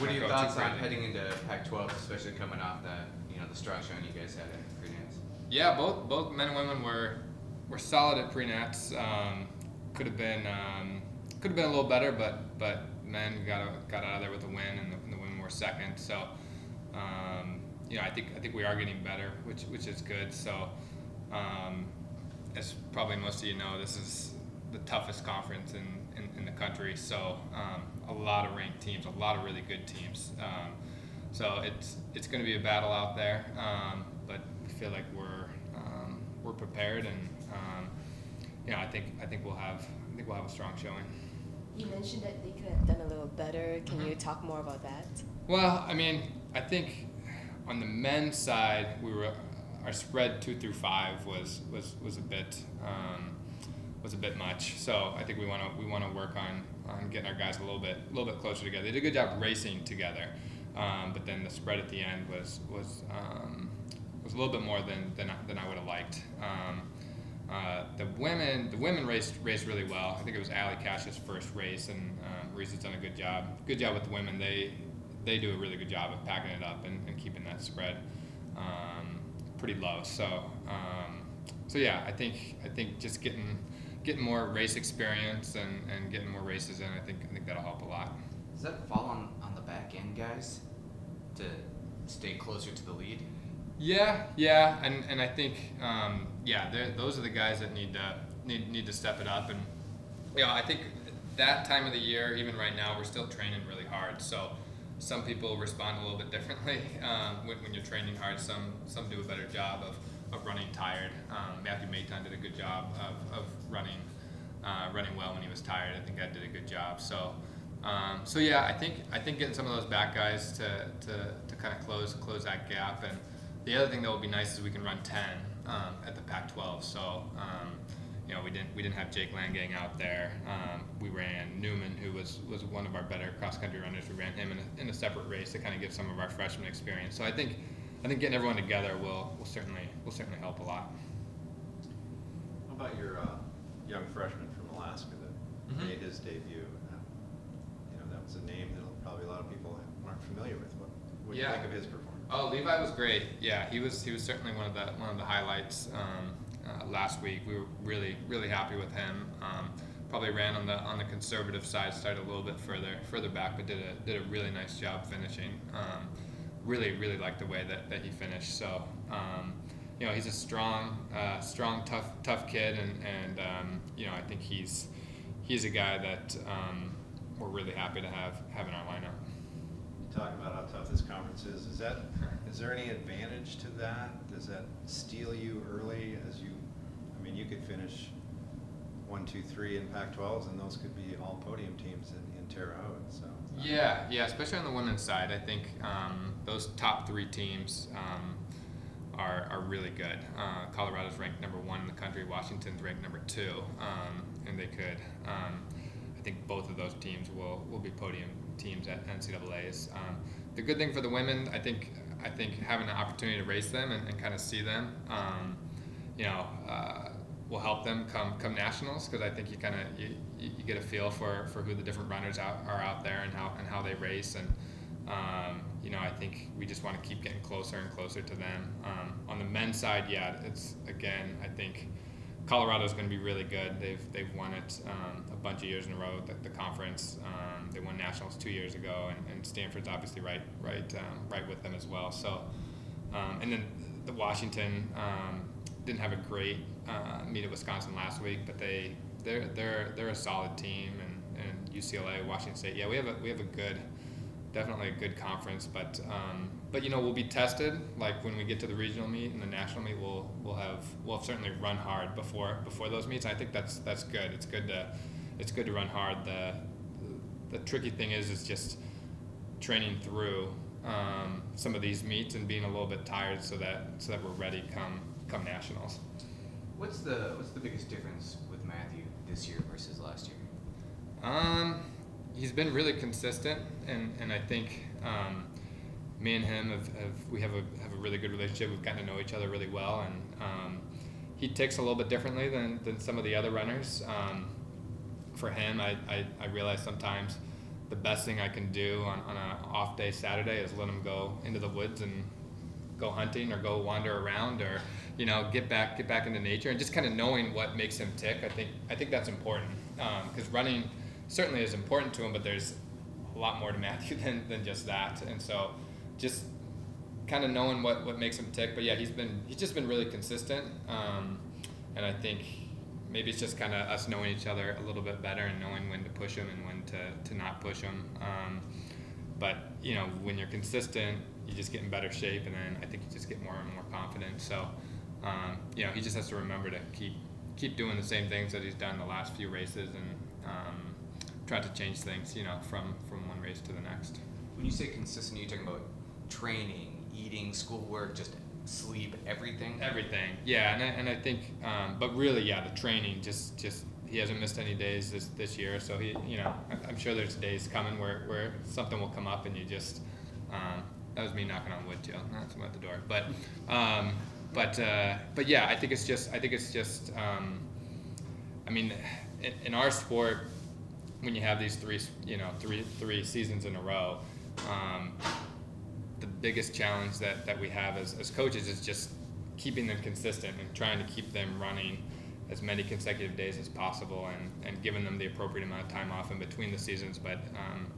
What are your thoughts on heading into Pac-12, especially coming off the you know the strong showing you guys had at Green Yeah, both both men and women were were solid at pre-nats. Um, could have been um, could have been a little better, but but men got a, got out of there with a win, and the, and the women were second. So um, you know, I think I think we are getting better, which which is good. So um, as probably most of you know, this is the toughest conference in, in, in the country. So um, a lot of ranked teams, a lot of really good teams. Um, so it's it's going to be a battle out there, um, but we feel like we're um, we're prepared, and um, you know I think I think we'll have I think we'll have a strong showing. You mentioned that they could have done a little better. Can you talk more about that? Well, I mean, I think on the men's side, we were our spread two through five was was was a bit um, was a bit much. So I think we want to we want to work on on getting our guys a little bit a little bit closer together. They did a good job racing together, um, but then the spread at the end was was um, was a little bit more than than I, than I would have liked. Um, uh, the women, the women raced raced really well. I think it was Ali Cash's first race, and um, Reese has done a good job. Good job with the women. They they do a really good job of packing it up and, and keeping that spread um, pretty low. So um, so yeah, I think I think just getting getting more race experience and, and getting more races in, I think I think that'll help a lot. Does that fall on, on the back end guys to stay closer to the lead? Yeah, yeah, and, and I think um, yeah, those are the guys that need to need, need to step it up, and you know I think that time of the year, even right now, we're still training really hard. So some people respond a little bit differently um, when, when you're training hard. Some some do a better job of, of running tired. Um, Matthew Maton did a good job of, of running uh, running well when he was tired. I think I did a good job. So. Um, so yeah, I think I think getting some of those back guys to, to, to kind of close close that gap, and the other thing that will be nice is we can run 10 um, at the Pac-12. So um, you know we didn't we didn't have Jake Leingang out there. Um, we ran Newman, who was was one of our better cross country runners. We ran him in a, in a separate race to kind of give some of our freshman experience. So I think I think getting everyone together will will certainly will certainly help a lot. How about your uh, young freshman from Alaska that Mhm. made his debut? Uh, You know, that was a name that probably a lot of people aren't familiar with. What, what do you think of his performance? Oh, Levi was great. Yeah, he was he was certainly one of the one of the highlights um, uh, last week. We were really really happy with him. Um, probably ran on the on the conservative side, started a little bit further further back, but did a did a really nice job finishing. Um, really really liked the way that, that he finished. So. Um, you know he's a strong, uh, strong, tough, tough kid, and and um, you know I think he's he's a guy that um, we're really happy to have have in our lineup. You talk about how tough this conference is. Is that is there any advantage to that? Does that steel you early as you? I mean, you could finish one, two, three in Pac-12s, and those could be all podium teams in, Terre Haute. So Yeah, yeah, especially on the women's side, I think um, those top three teams um, are, are really good. Uh, Colorado's ranked number one in the country. Washington's ranked number two, um, and they could. Um, I think both of those teams will, will be podium teams at NCAA's. Um, the good thing for the women, I think, I think having an opportunity to race them and, and kind of see them, um, you know, uh, will help them come come nationals because I think you kind of you, you, get a feel for, for who the different runners out, are out there and how and how they race and um, you know I think we just want to keep getting closer and closer to them. Um, on the men's side, yeah, it's again I think Colorado's going to be really good. They've they've won it um, a bunch of years in a row. The, the conference um, they won nationals two years ago, and, and Stanford's obviously right right um, right with them as well. So um, and then the Washington didn't have a great uh, meet at Wisconsin last week, but they they're they're they're a solid team, and, and UCLA, Washington State. Yeah, we have a we have a good, definitely a good conference, but um, but you know we'll be tested. Like when we get to the regional meet and the national meet, we'll we'll have we'll have certainly run hard before before those meets. I think that's that's good. It's good to it's good to run hard. The the tricky thing is is just training through um, some of these meets and being a little bit tired so that so that we're ready come come nationals. What's the what's the biggest difference with Matthew this year versus last year? Um, he's been really consistent, and, and I think um, me and him have, have we have a have a really good relationship. We've gotten to know each other really well, and um, he ticks a little bit differently than, than some of the other runners. Um, for him, I, I, I realize sometimes the best thing I can do on, on an off day Saturday is let him go into the woods and go hunting or go wander around or you know get back get back into nature and just kind of knowing what makes him tick. I think I think that's important because running certainly is important to him, but there's a lot more to Matthew than, than just that. And so just kind of knowing what, what makes him tick. But yeah, he's been he's just been really consistent. Um, and I think maybe it's just kind of us knowing each other a little bit better and knowing when to push him and when to, to not push him. Um, but you know, when you're consistent, you just get in better shape, and then I think you just get more and more confident. So, um, you know, he just has to remember to keep keep doing the same things that he's done the last few races, and um, try to change things. You know, from from one race to the next. When you say consistent, you're talking about training, eating, schoolwork, just sleep, everything. Everything, yeah, and I, and I think, um, but really, yeah, the training just just he hasn't missed any days this this year, so he, you know, I'm sure there's days coming where where something will come up and you just, um, that was me knocking on wood, too, not someone at the door, but, um, but uh, but yeah, I think it's just I think it's just, um, I mean, in, our sport, when you have these three, you know, three three seasons in a row. Um, the biggest challenge that, that we have as, as coaches is just keeping them consistent and trying to keep them running as many consecutive days as possible and, and giving them the appropriate amount of time off in between the seasons. But um,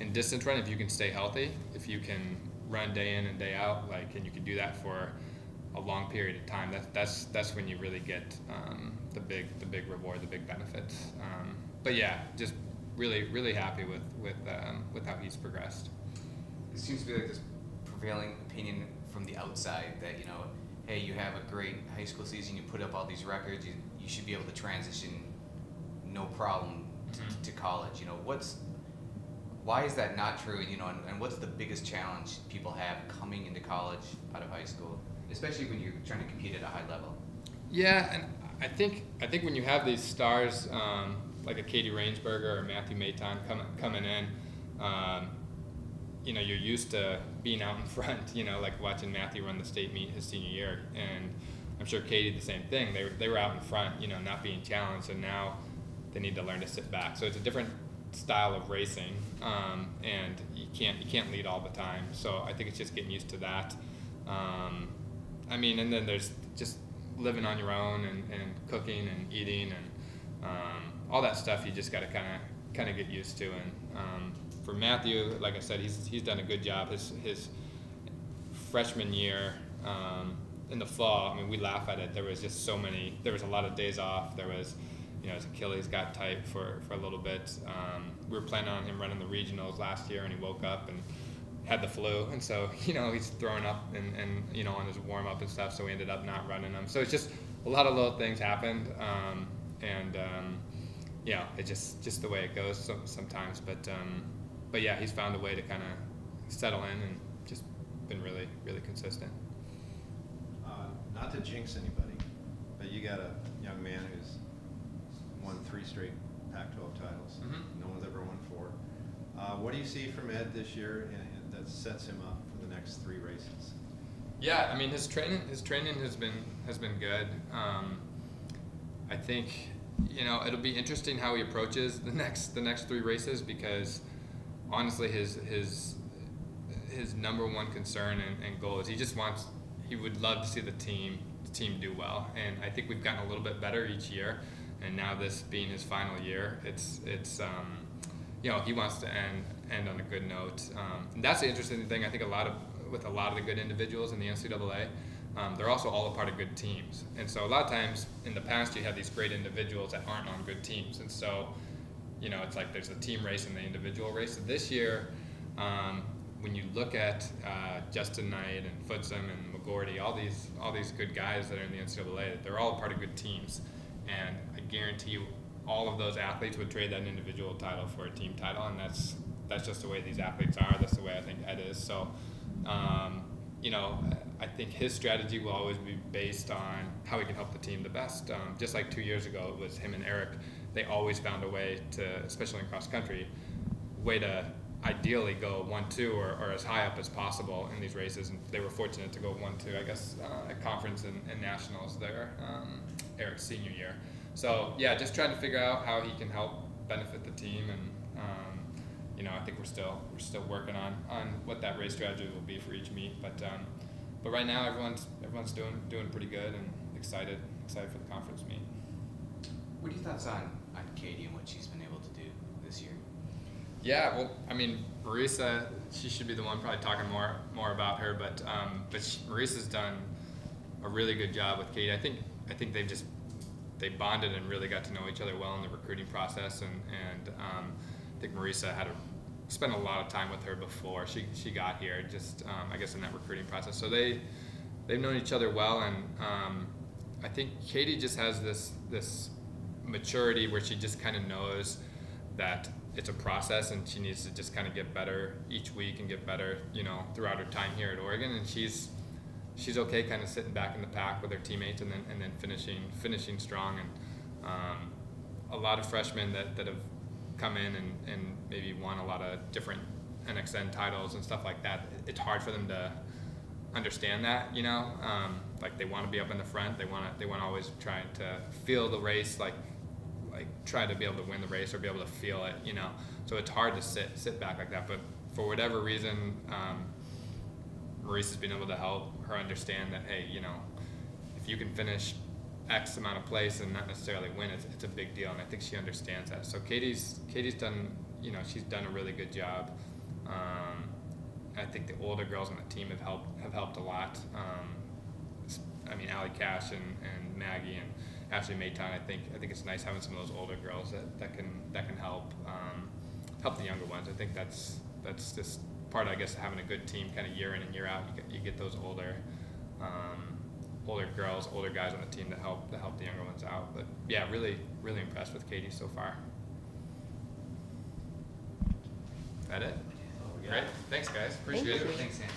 in distance run, if you can stay healthy, if you can run day in and day out, like, and you can do that for a long period of time, that's that's that's when you really get um, the big the big reward, the big benefits. Um, but yeah, just really really happy with with um, with how he's progressed. It seems to be like this prevailing opinion from the outside that you know, hey, you have a great high school season, you put up all these records, you, you should be able to transition, no problem, to, Mhm. to college. You know, what's why is that not true? You know, and, and what's the biggest challenge people have coming into college out of high school, especially when you're trying to compete at a high level? Yeah, and I think I think when you have these stars um, like a Katie Rainsberger or Matthew Maton coming coming in, um, you know, you're used to being out in front. You know, like watching Matthew run the state meet his senior year, and I'm sure Katie the same thing. They were they were out in front. You know, not being challenged, and now they need to learn to sit back. So it's a different style of racing, um, and you can't you can't lead all the time. So I think it's just getting used to that. Um, I mean, and then there's just living on your own and, and cooking and eating and um, all that stuff. You just got to kind of kind of get used to. And um, for Matthew, like I said, he's he's done a good job. His his freshman year um, in the fall. I mean, we laugh at it. There was just so many. There was a lot of days off. There was, you know, his Achilles got tight for for a little bit. Um, we were planning on him running the regionals last year, and he woke up and had the flu, and so you know he's throwing up and, and you know on his warm up and stuff. So we ended up not running him. So it's just a lot of little things happened, um, and um, you know it's just just the way it goes so, sometimes. But um, but yeah, he's found a way to kind of settle in and just been really really consistent. Uh, Not to jinx anybody, but you got a young man who's won three straight Pac-12 titles. Mhm. No one's ever won four. Uh, What do you see from Ed this year and- and that sets him up for the next three races? Yeah, I mean his training his training has been has been good. Um, I think you know it'll be interesting how he approaches the next the next three races because honestly his his his number one concern and, and goal is he just wants he would love to see the team the team do well and I think we've gotten a little bit better each year and now this being his final year it's it's um, you know he wants to end end on a good note. Um, that's the interesting thing. I think a lot of with a lot of the good individuals in the NCAA um, they're also all a part of good teams. And so a lot of times in the past you have these great individuals that aren't on good teams. And so you know, it's like there's a team race and the individual race. So this year, um, when you look at uh, Justin Knight and Futsum and McGorty, all these all these good guys that are in the NCAA, they're all part of good teams, guarantee you, all of those athletes would trade that individual title for a team title, and that's that's just the way these athletes are. That's the way I think Ed is. So, um, you know, I think his strategy will always be based on how he can help the team the best. Um, just like two years ago, it was him and Eric. They always found a way to, especially in cross country, way to ideally go one two or, or as high up as possible in these races. And they were fortunate to go one two, I guess, uh, at conference and, and nationals there, um, Eric's senior year. So yeah, just trying to figure out how he can help benefit the team and um, you know, I think we're still we're still working on on what that race strategy will be for each meet. But um, but right now everyone's everyone's doing doing pretty good and excited excited for the conference meet. What are your thoughts on, on Katie and what she's been able to do this year? Yeah, well, I mean, Maurica, she should be the one probably talking more more about her, but um, but she, Maurica's done a really good job with Katie. I think I think they've just they bonded and really got to know each other well in the recruiting process, and and um, I think Maurica had a spent a lot of time with her before she she got here. Just um, I guess in that recruiting process, so they they've known each other well, and um, I think Katie just has this this maturity where she just kind of knows that it's a process and she needs to just kind of get better each week and get better you know throughout her time here at Oregon and she's she's okay kind of sitting back in the pack with her teammates and then and then finishing finishing strong and um, a lot of freshmen that, that have come in and, and maybe won a lot of different NXN titles and stuff like that it's hard for them to understand that you know um, like they want to be up in the front they want to they want to always try to feel the race like like try to be able to win the race or be able to feel it, you know. So it's hard to sit sit back like that. But for whatever reason, um, Maurica has been able to help her understand that hey, you know, if you can finish X amount of place and not necessarily win, it's, it's a big deal. And I think she understands that. So Katie's Katie's done, you know, she's done a really good job. Um, I think the older girls on the team have helped have helped a lot. Um, I mean, Allie Cash and, and Maggie and Ashley Maton. I think I think it's nice having some of those older girls that, that can that can help um, help the younger ones. I think that's that's just part, I guess, of having a good team, kind of year in and year out. You get you get those older um, older girls, older guys on the team that help that help the younger ones out. But yeah, really really impressed with Katie so far. Is that it? Oh, yeah. Great. Thanks, guys. Appreciate Thank it. you. Thanks, Andy.